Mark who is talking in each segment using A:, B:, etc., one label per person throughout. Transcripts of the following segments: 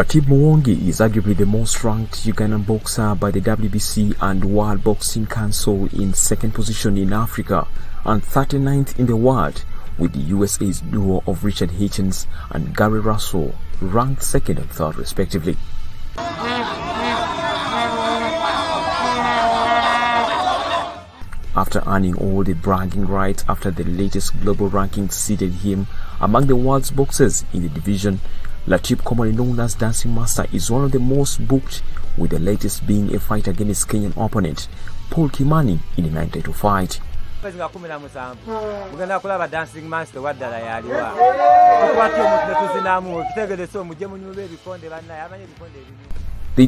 A: Ratib Mwonge is arguably the most ranked Ugandan boxer by the WBC and World Boxing Council in second position in Africa and 39th in the world with the USA's duo of Richard Hitchins and Gary Russell ranked second and third respectively. After earning all the bragging rights after the latest global ranking seated him among the world's boxers in the division, Ratib, commonly known as Dancing Master, is one of the most booked, with the latest being a fight against Kenyan opponent Paul Kimani in a 9 title fight. The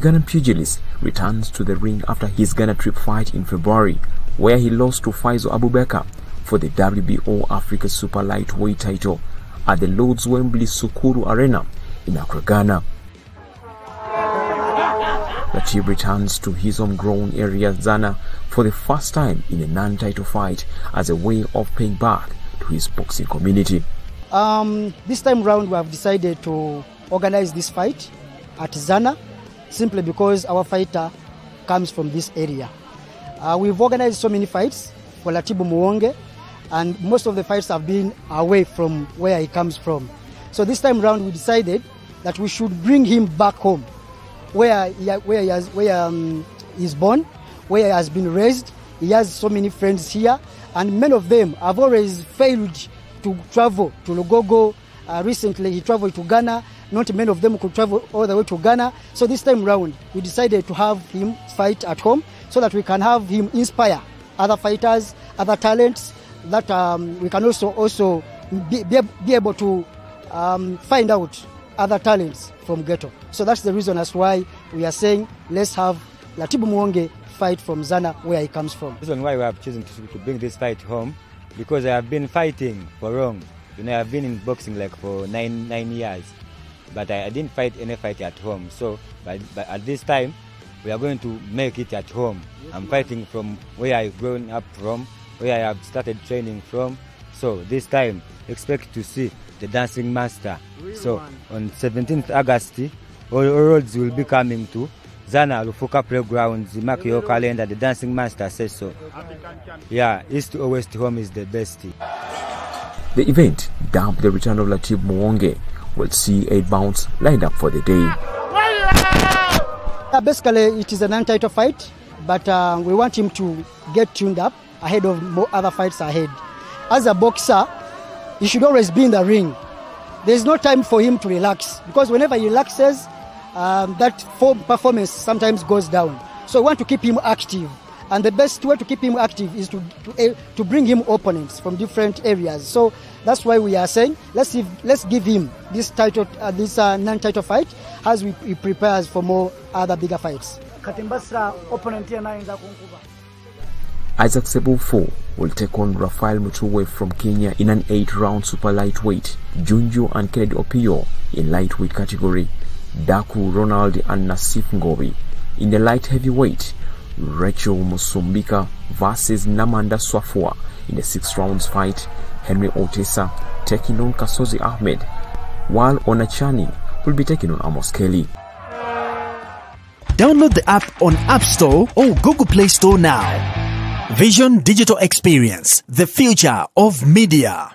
A: Ugandan pugilist returns to the ring after his Ghana trip fight in February, where he lost to Faizo Abubakar for the WBO Africa Super Lightweight title at the Lord's Wembley Sukuru Arena in Accra, Ghana. Latib returns to his homegrown area Zana for the first time in a non-title fight as a way of paying back to his boxing community.
B: Um, this time round, we have decided to organize this fight at Zana simply because our fighter comes from this area. Uh, we've organized so many fights for Latibu Muonge, and most of the fights have been away from where he comes from. So this time round, we decided that we should bring him back home, where he, where he has, where um, he's born, where he has been raised. He has so many friends here, and many of them have always failed to travel to Lugogo. Uh, recently, he traveled to Ghana. Not many of them could travel all the way to Ghana. So this time round, we decided to have him fight at home so that we can have him inspire other fighters, other talents that um, we can also also be, be, be able to um, find out other talents from ghetto. So that's the reason as why we are saying let's have Latibu Mwonge fight from Zana where he comes from.
C: The reason why we have chosen to, to bring this fight home because I have been fighting for long. You know, I've been in boxing like for nine nine years, but I, I didn't fight any fight at home. So, but, but at this time, we are going to make it at home. I'm fighting from where I've grown up from, where I have started training from. So this time, expect to see the dancing master. so on 17th August, all, all roads will be coming to Zana Lufuka Playgrounds. Mark your calendar. The dancing master says so. Yeah, east to west home is the best.
A: The event, dubbed the return of Ratib Mwonge, will see eight bouts lined up for the day.
B: Uh, basically, it is a non-title fight, but uh, we want him to get tuned up ahead of more other fights ahead. As a boxer, he should always be in the ring. There's no time for him to relax because whenever he relaxes, um, that form performance sometimes goes down. So we want to keep him active. And the best way to keep him active is to, to, uh, to bring him opponents from different areas. So that's why we are saying let's, see, let's give him this title, uh, this uh, non-title fight as we, he prepares for more other bigger fights.
D: katimbasira opponent ye nayinza kunkuba
A: Isaac Sebufo will take on Rafael Mutuwe from Kenya in an eight-round super lightweight. Junju and Kennedy Opio in lightweight category. Daku Ronald and Nasif Ngobi in the light heavyweight. Rachel Musumbika versus Namanda Swafua in the six rounds fight. Henry Otesa taking on Kasozi Ahmed, while Onachani will be taking on Amos Kelly.
E: Download the app on App Store or Google Play Store now. Vision Digital Experience, the future of media.